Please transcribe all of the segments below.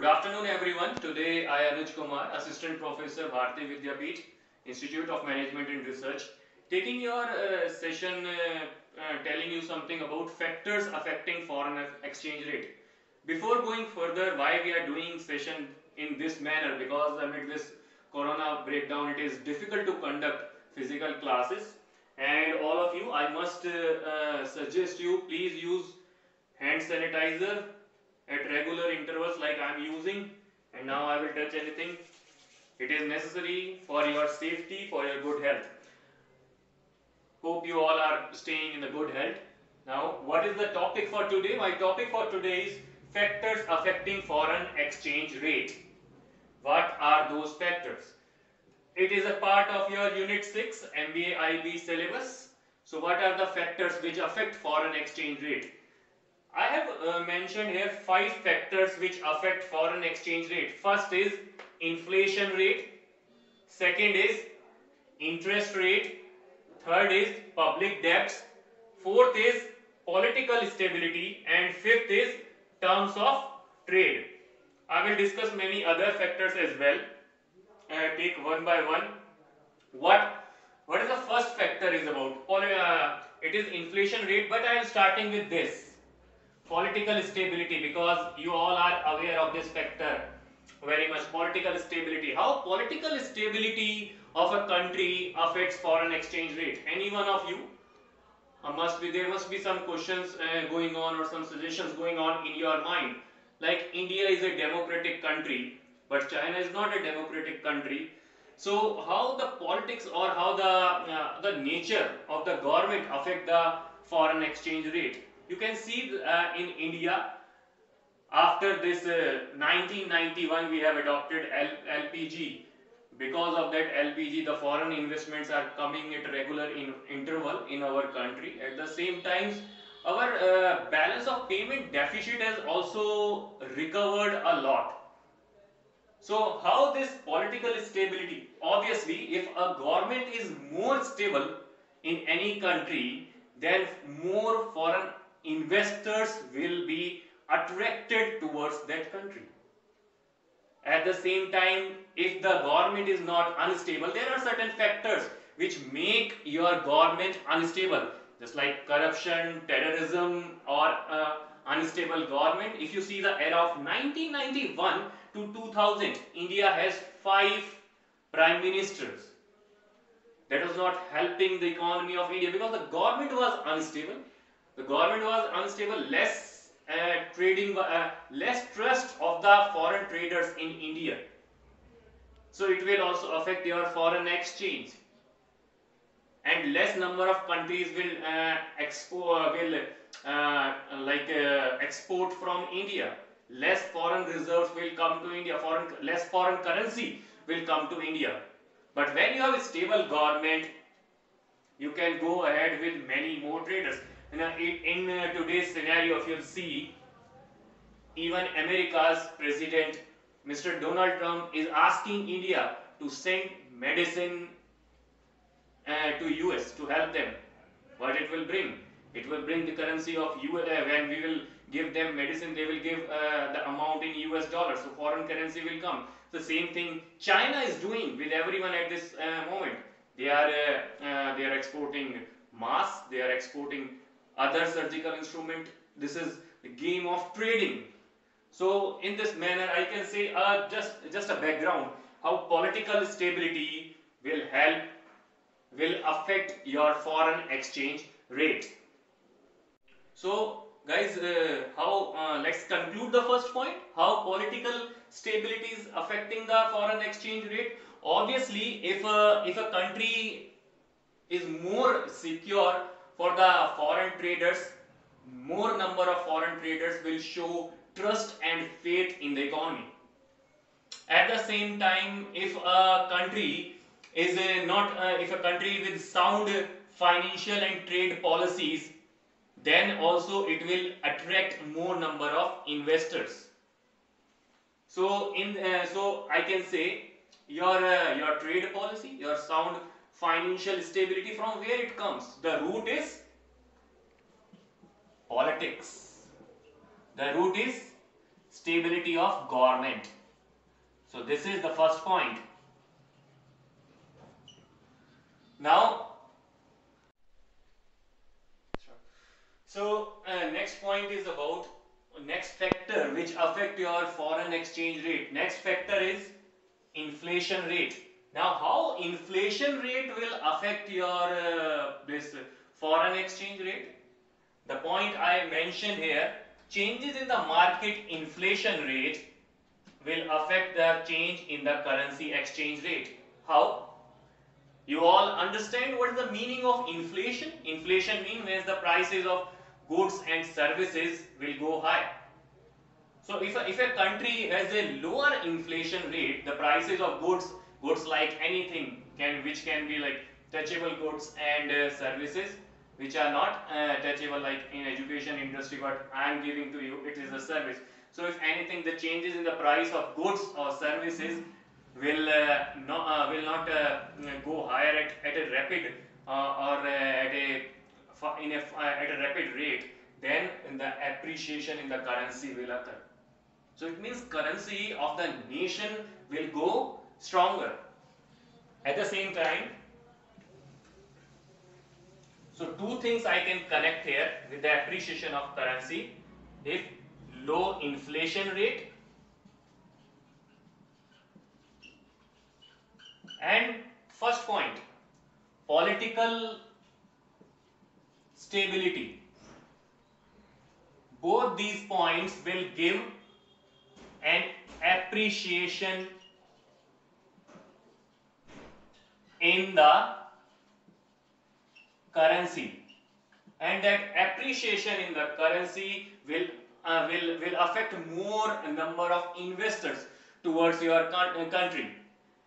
Good afternoon everyone. Today I Anuj Kumar, Assistant Professor Bharati Vidyapeeth, Institute of Management and Research, taking your uh, session uh, uh, telling you something about factors affecting foreign exchange rate. Before going further, why we are doing session in this manner because amid this corona breakdown it is difficult to conduct physical classes and all of you I must uh, uh, suggest you please use hand sanitizer at regular intervals like I am using and now I will touch anything. It is necessary for your safety, for your good health. Hope you all are staying in the good health. Now, what is the topic for today? My topic for today is factors affecting foreign exchange rate. What are those factors? It is a part of your Unit 6 MBA IB syllabus. So, what are the factors which affect foreign exchange rate? I have uh, mentioned here five factors which affect foreign exchange rate. First is inflation rate. Second is interest rate. Third is public debts. Fourth is political stability. And fifth is terms of trade. I will discuss many other factors as well. Uh, take one by one. What what is the first factor is about? Uh, it is inflation rate, but I am starting with this political stability because you all are aware of this factor. Very much political stability. How political stability of a country affects foreign exchange rate? Any one of you? Uh, must be there must be some questions uh, going on or some suggestions going on in your mind. Like india is a democratic country but china is not a democratic country. So how the politics or how the uh, the nature of the government affect the foreign exchange rate you can see uh, in India, after this uh, 1991, we have adopted L LPG. Because of that LPG, the foreign investments are coming at regular in interval in our country. At the same time, our uh, balance of payment deficit has also recovered a lot. So how this political stability? Obviously, if a government is more stable in any country, then more foreign investors will be attracted towards that country. At the same time, if the government is not unstable, there are certain factors which make your government unstable, just like corruption, terrorism, or uh, unstable government. If you see the era of 1991 to 2000, India has five prime ministers. That was not helping the economy of India because the government was unstable the government was unstable, less uh, trading, uh, less trust of the foreign traders in India. So it will also affect your foreign exchange. And less number of countries will uh, expo will uh, like uh, export from India. Less foreign reserves will come to India. Foreign less foreign currency will come to India. But when you have a stable government, you can go ahead with many more traders in, uh, today's scenario, if you'll see, even America's president, Mr. Donald Trump, is asking India to send medicine uh, to US to help them. What it will bring? It will bring the currency of US, uh, when we will give them medicine, they will give uh, the amount in US dollars. So foreign currency will come. The same thing China is doing with everyone at this uh, moment. They are, they are exporting masks, they are exporting other surgical instrument. This is the game of trading. So in this manner, I can say uh, just, just a background how political stability will help, will affect your foreign exchange rate. So guys, uh, how uh, let's conclude the first point. How political stability is affecting the foreign exchange rate. Obviously, if a, if a country is more secure for the foreign traders, more number of foreign traders will show trust and faith in the economy. At the same time, if a country is not uh, if a country with sound financial and trade policies, then also it will attract more number of investors. So in uh, so I can say your uh, your trade policy, your sound financial stability from where it comes the root is politics the root is stability of government. So this is the first point. Now, so uh, next point is about next factor which affect your foreign exchange rate. Next factor is inflation rate. Now, how inflation rate will affect your uh, this foreign exchange rate? The point I mentioned here, changes in the market inflation rate will affect the change in the currency exchange rate. How? You all understand what is the meaning of inflation? Inflation means the prices of goods and services will go high. So if a, if a country has a lower inflation rate, the prices of goods, goods like anything can which can be like touchable goods and uh, services which are not uh, touchable like in education industry what I am giving to you it is a service. So if anything the changes in the price of goods or services will uh, not uh, will not uh, go higher at, at a rapid uh, or at a in a at a rapid rate then the appreciation in the currency will occur. So it means currency of the nation will go stronger. At the same time, so two things I can connect here with the appreciation of currency. If low inflation rate and first point political stability both these points will give an appreciation in the currency. And that appreciation in the currency will uh, will will affect more number of investors towards your country.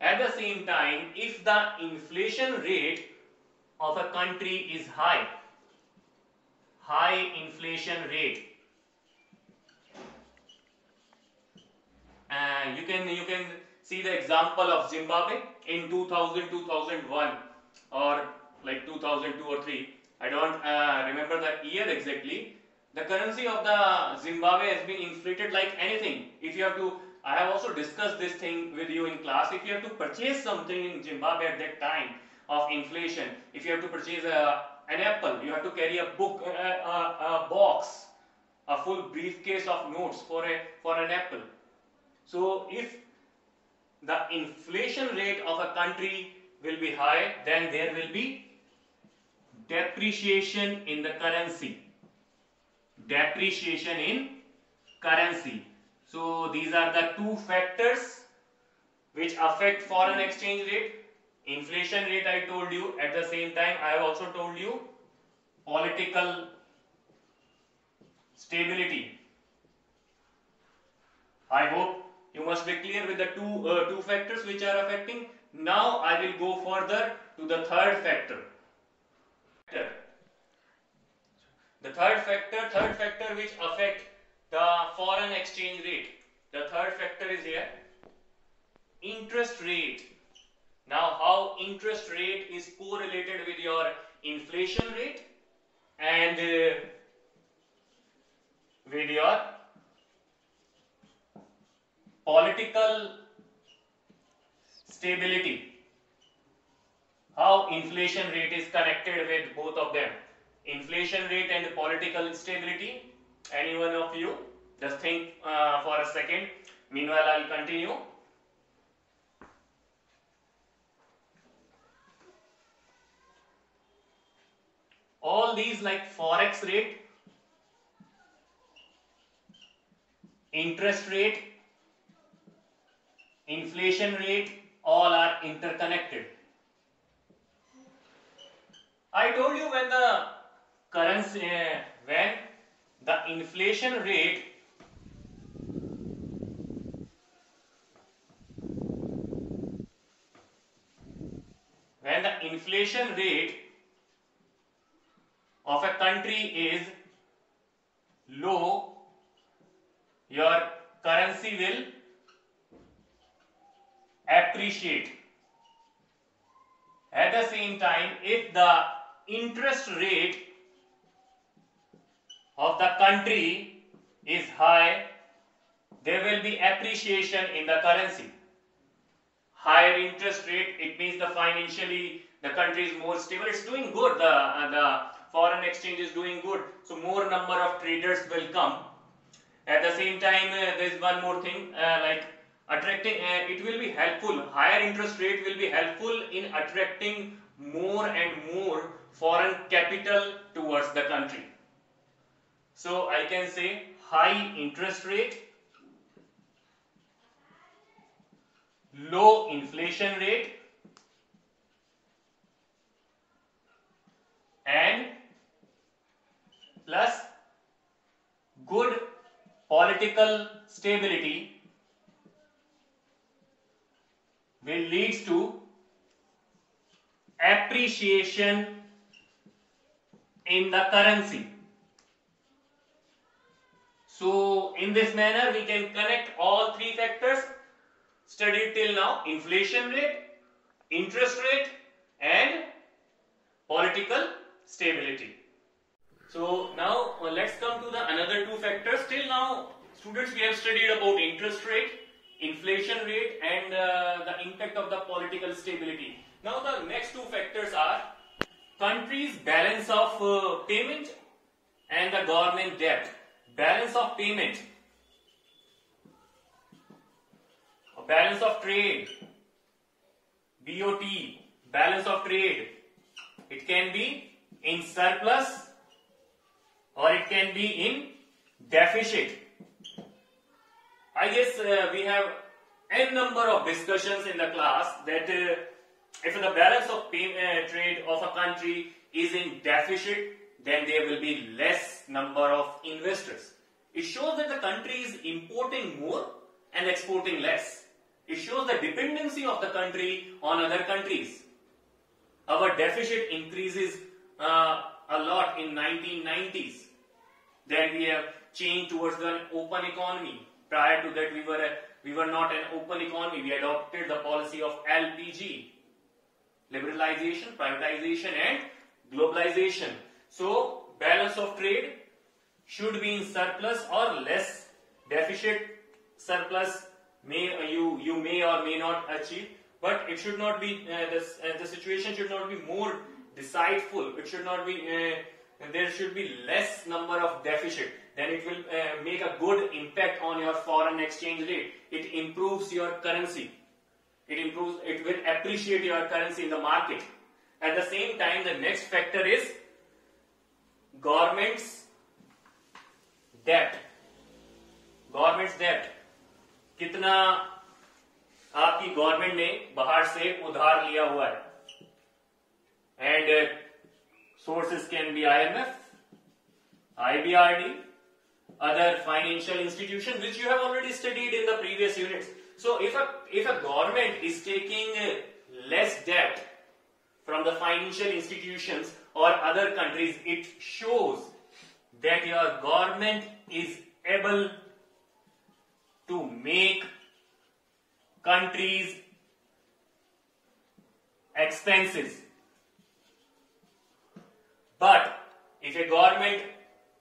At the same time if the inflation rate of a country is high high inflation rate and you can you can see the example of Zimbabwe in 2000 2001 or like 2002 or 3 I don't uh, remember the year exactly. The currency of the Zimbabwe has been inflated like anything. If you have to I have also discussed this thing with you in class. If you have to purchase something in Zimbabwe at that time of inflation if you have to purchase a, an apple you have to carry a book a, a, a box a full briefcase of notes for a for an apple. So if the inflation rate of a country will be high, then there will be depreciation in the currency. Depreciation in currency. So these are the two factors which affect foreign exchange rate. Inflation rate I told you. At the same time I have also told you political stability. I hope you must be clear with the two, uh, two factors which are affecting. Now I will go further to the third factor. The third factor, third factor which affect the foreign exchange rate. The third factor is here. Interest rate. Now how interest rate is correlated with your inflation rate and uh, with your political stability. How inflation rate is connected with both of them. Inflation rate and political stability any one of you? Just think uh, for a second. Meanwhile i'll continue. All these like forex rate interest rate inflation rate all are interconnected. I told you when the currency uh, when the inflation rate when the inflation rate of a country is low your currency will appreciate. At the same time, if the interest rate of the country is high, there will be appreciation in the currency. Higher interest rate, it means the financially the country is more stable. It's doing good. The, uh, the foreign exchange is doing good. So more number of traders will come. At the same time, uh, there is one more thing uh, like attracting. Uh, it will be helpful. Higher interest rate will be helpful in attracting more and more foreign capital towards the country. So I can say high interest rate, low inflation rate and plus good political stability will leads to appreciation in the currency. So in this manner we can connect all three factors studied till now inflation rate, interest rate and political stability. So now uh, let's come to the another two factors. Till now students we have studied about interest rate, inflation rate and uh, the impact of the political stability. Now the next two factors are country's balance of uh, payment and the government debt. Balance of payment, balance of trade, BOT, balance of trade. It can be in surplus or it can be in deficit. I guess uh, we have n number of discussions in the class that uh, if the balance of uh, trade of a country is in deficit, then there will be less number of investors. It shows that the country is importing more and exporting less. It shows the dependency of the country on other countries. Our deficit increases uh, a lot in 1990s. Then we have changed towards the open economy. Prior to that, we were a, we were not an open economy. We adopted the policy of LPG, liberalization, privatization and globalization. So balance of trade should be in surplus or less. Deficit surplus may uh, you you may or may not achieve, but it should not be uh, this, uh, the situation should not be more decideful. It should not be uh, there should be less number of deficit. Then it will uh, make a good impact on your foreign exchange rate. It improves your currency. It improves, it will appreciate your currency in the market. At the same time, the next factor is government's debt. Government's debt. कितना आपकी government ने बाहर से उधार लिया हुआ है and Sources can be IMF, IBRD, other financial institutions which you have already studied in the previous units. So if a, if a government is taking uh, less debt from the financial institutions or other countries, it shows that your government is able to make countries expenses But if a government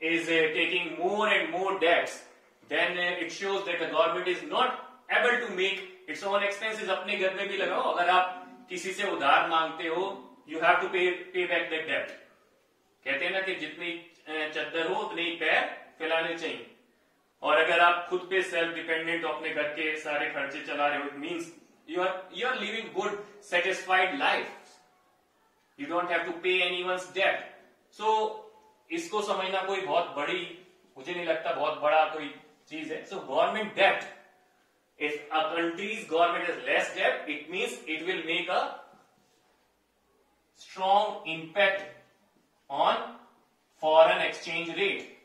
is uh, taking more and more debts, then uh, it shows that the government is not able to make its own expenses. अपने घर में भी लगाओ अगर आप किसी से उधार मांगते हो you have to pay pay back that debt. कहते हैं ना कि जितनी चद्दर हो उतने ही पैर फैलाने चाहिए और अगर आप खुद पे सेल्फ डिपेंडेंट अपने घर के सारे खर्चे चला रहे हो it means you are you are living good satisfied life you don't have to pay any once debt so so, इसको समझना कोई बहुत बड़ी मुझे नहीं लगता बहुत बड़ा कोई चीज़ है। So government dept if a countries government is less Depp it means it will make a strong impact on foreign exchange rate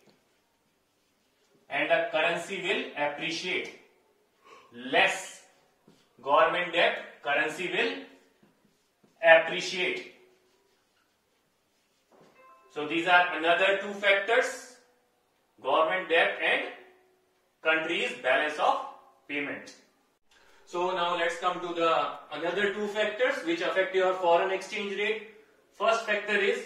and a currency will appreciate less government dept currency will appreciate so these are another two factors, government debt and country's balance of payment. So now let's come to the another two factors which affect your foreign exchange rate. First factor is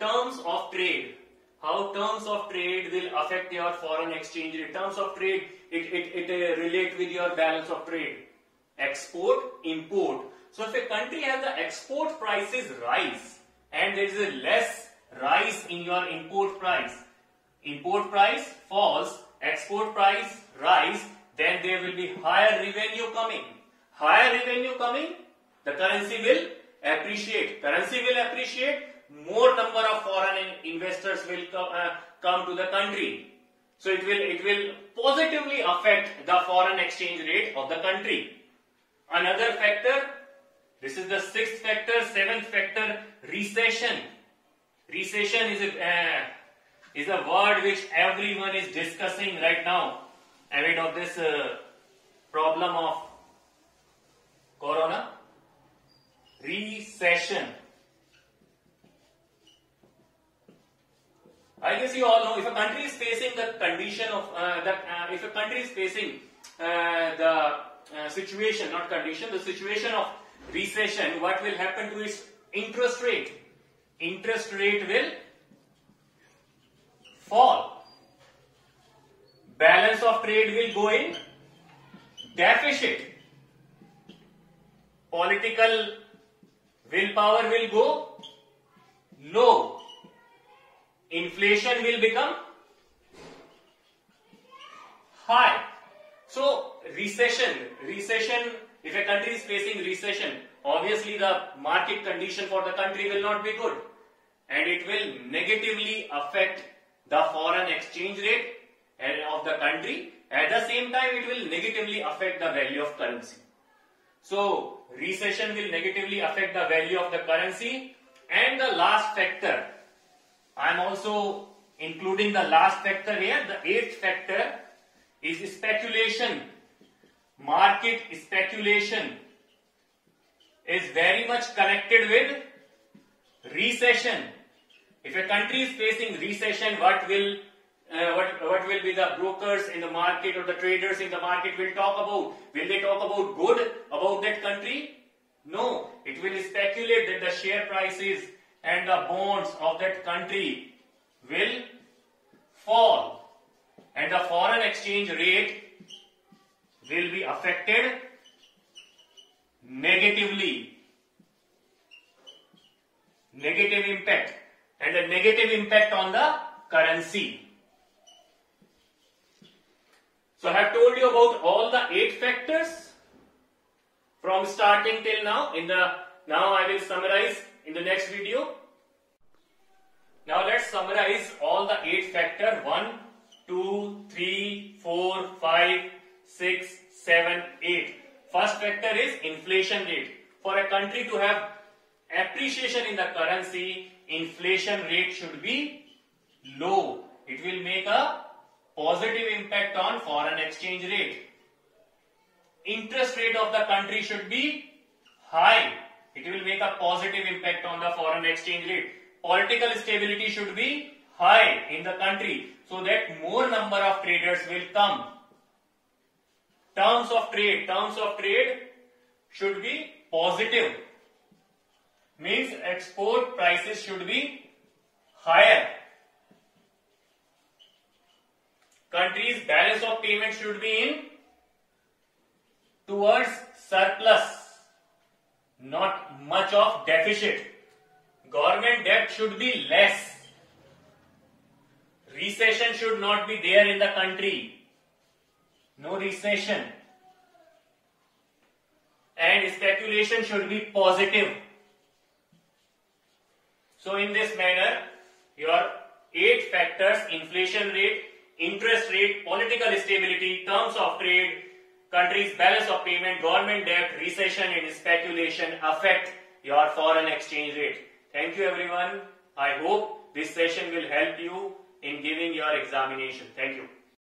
terms of trade. how terms of trade will affect your foreign exchange rate. Terms of trade, it, it, it uh, relate with your balance of trade. Export, import. So if a country has the export prices rise and there is a less rise in your import price, import price falls, export price rise, then there will be higher revenue coming. Higher revenue coming, the currency will appreciate. Currency will appreciate, more number of foreign investors will come, uh, come to the country. So it will, it will positively affect the foreign exchange rate of the country. Another factor, this is the sixth factor, seventh factor, recession. Recession is a, uh, is a word which everyone is discussing right now amid of this uh, problem of corona. Recession. I guess you all know if a country is facing the condition of uh, that uh, if a country is facing uh, the uh, situation, not condition, the situation of recession, what will happen to its interest rate? Interest rate will fall. Balance of trade will go in deficit. Political willpower will go low inflation will become high. So recession, recession, if a country is facing recession, obviously the market condition for the country will not be good and it will negatively affect the foreign exchange rate of the country. At the same time, it will negatively affect the value of currency. So recession will negatively affect the value of the currency and the last factor I am also including the last factor here. The eighth factor is speculation. Market speculation is very much connected with recession. If a country is facing recession, what will uh, what, what will be the brokers in the market or the traders in the market will talk about? Will they talk about good about that country? No, it will speculate that the share prices and the bonds of that country will fall and the foreign exchange rate will be affected negatively negative impact and a negative impact on the currency so i have told you about all the eight factors from starting till now in the now i will summarize in the next video. Now let's summarize all the 8 factor 1, 2, 3, 4, 5, 6, 7, 8. First factor is inflation rate. For a country to have appreciation in the currency, inflation rate should be low. It will make a positive impact on foreign exchange rate. Interest rate of the country should be high it will make a positive impact on the foreign exchange rate. Political stability should be high in the country so that more number of traders will come. Terms of trade, terms of trade should be positive. Means export prices should be higher. Country's balance of payment should be in towards surplus not much of deficit. Government debt should be less. Recession should not be there in the country. No recession. And speculation should be positive. So in this manner, your eight factors, inflation rate, interest rate, political stability, terms of trade, country's balance of payment, government debt, recession and speculation affect your foreign exchange rate. Thank you everyone. I hope this session will help you in giving your examination. Thank you.